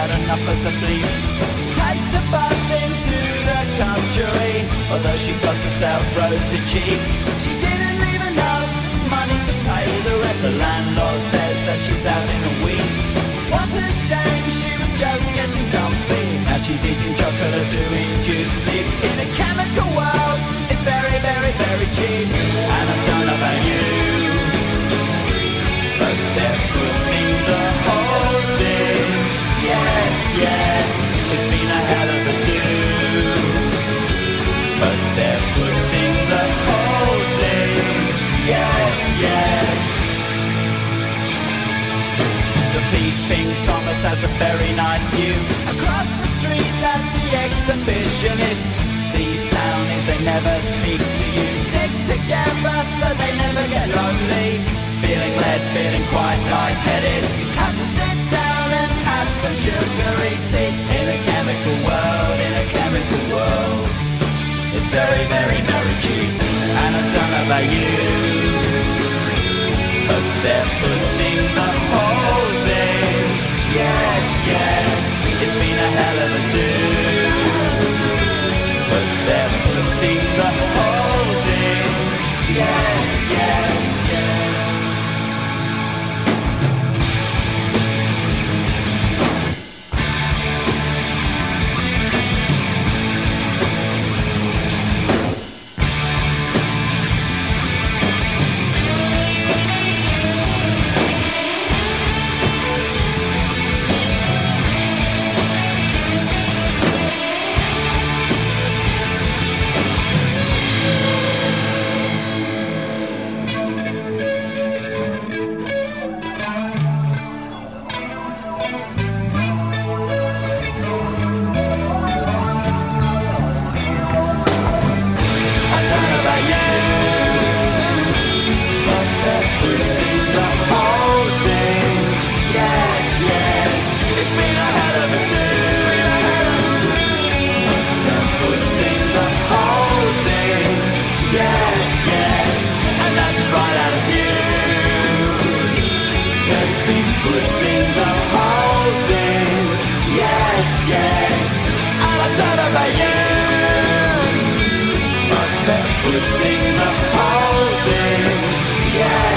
had enough of the bleeps. Takes a bus into the country, although she got herself rosy cheeks. She didn't leave enough money to pay the rent. The landlord says that she's out in a week. What a shame, she was just getting comfy. Now she's eating chocolate to induce sleep. In a chemical world, it's very, very, very cheap. Peeping Thomas has a very nice view across the street at the exhibition. It's these townies, they never speak to you. Stick together so they never get lonely. Feeling led, feeling quite lightheaded. Have to sit down and have some sugary tea in a chemical world, in a chemical world. It's very, very, very cheap, and I don't know about you. But they're putting the holes yes.